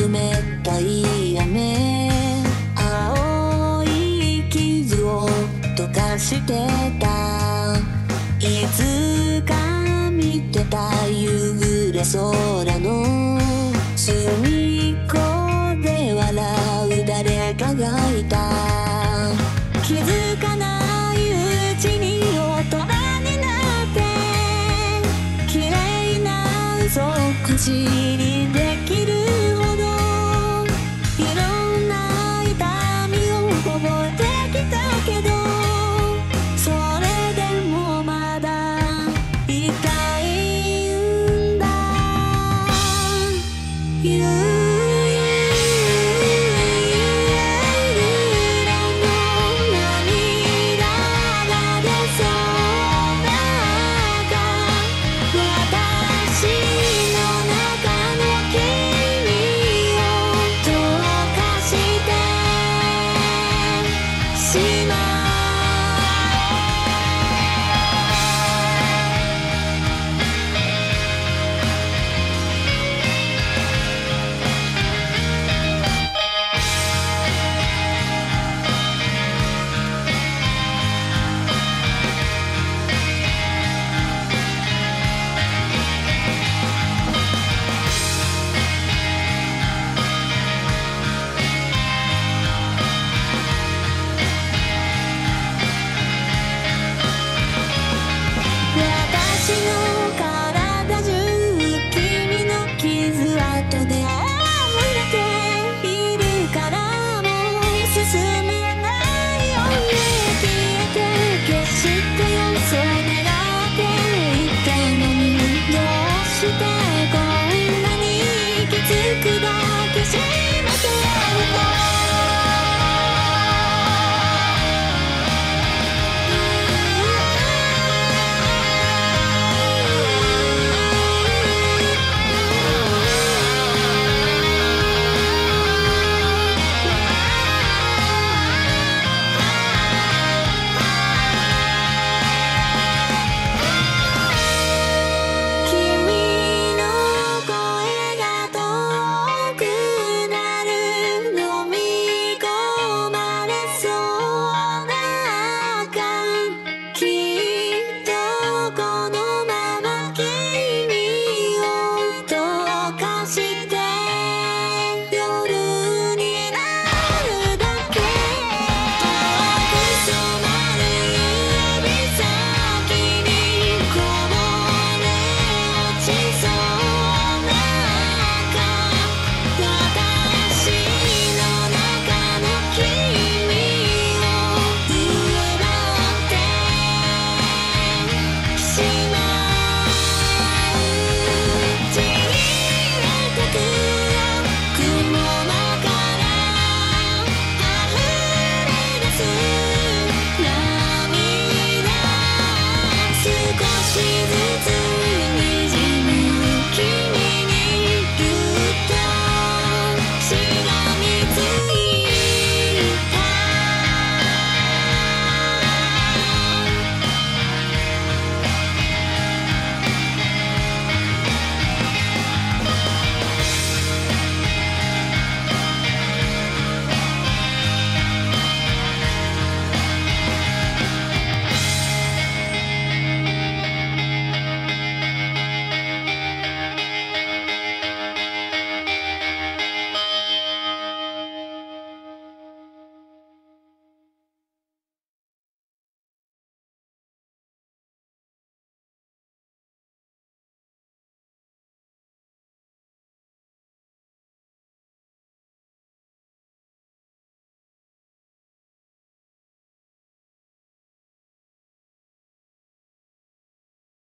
冷たい雨青い傷を溶かして